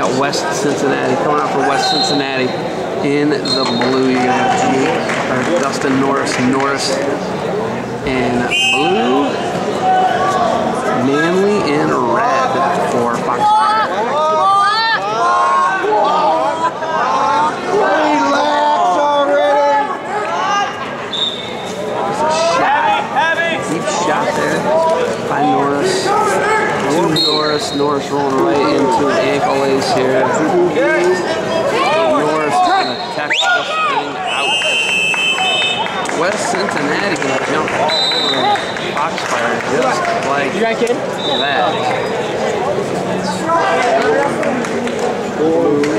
Got West Cincinnati coming out for West Cincinnati in the blue. You have Jake, or Dustin Norris, Norris in blue, Manley in red for Fox. Deep shot there by Norris. To Norris. Norris rolling right into here. Norris trying to this thing out. West Cincinnati gonna jump all over Foxfire just like that.